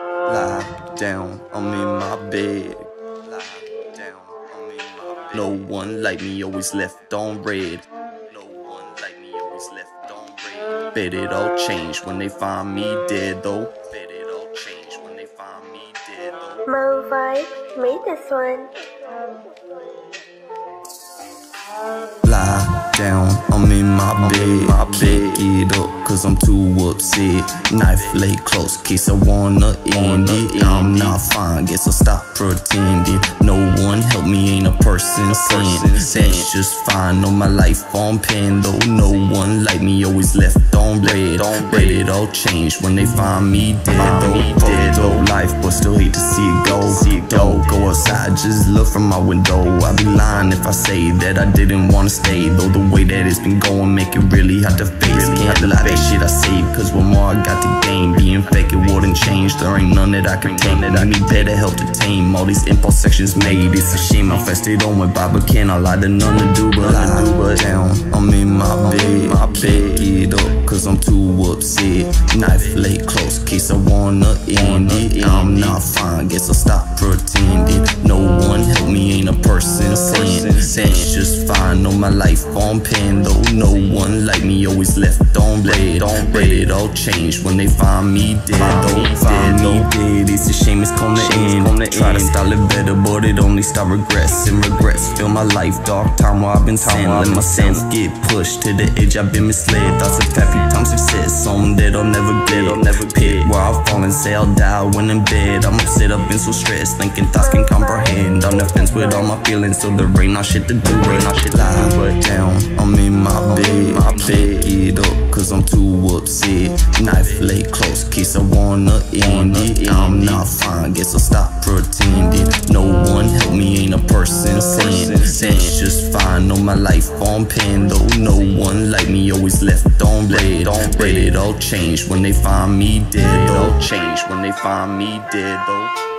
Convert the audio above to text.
Lie down, I'm in my bed. Lie down, I'm in my bed. No one like me, always left on red. No one like me, always left on red. Bet it all changed when they find me dead, though. Bet it all changed when they find me dead, though. Mo Vibe made this one. Lie down, I'm in my bed. My bed cause I'm too upset. Knife lay close, case I wanna end it. I'm not fine, guess I'll stop pretending. No one sent. That's just fine, know my life on pen though. No one like me, always left on red. Bet it all changed when they find me dead though. Dead though, life, but still hate to see it go. Don't go outside, just look from my window. I'd be lying if I say that I didn't wanna stay. Though the way that it's been going make it really hard to face. Can't lie that shit I say, cause one more I got to gain. Being There ain't none that I can. That I need better help to tame. All these impulse sections made. It's a shame I fested on with Bob, but can't I lie to none to do but lie down. I'm in my bed, my bed get up, cause I'm too upset. Knife lay close, case I wanna end it. I'm not fine, guess I'll stop pretending. My life on pen though. No one like me, always left on blade. Bet it all changed when they find me dead though. Find me dead, it's a shame it's come to end. Try to style it better, but it only start regrets and regrets. Fill my life dark time while I've been sent. Let myself get pushed to the edge, I've been misled. Thoughts of happy time success, something that I'll never get. I'll never pit where I fall and say I'll die when in bed. I'm upset, I've been so stressed, thinking thoughts can comprehend. On the fence with all my feelings, so there ain't no shit to do, ain't no shit lie. But down, I'm in my bed, bed get up, cause I'm too upset. Knife lay close, case I wanna end it. I'm not fine, guess I'll stop pretending. No one help me, ain't a person saying. That's just fine, know my life on pen though. No one like me, always left on blade. Bet it all changed when they find me dead. It all changed when they find me dead though.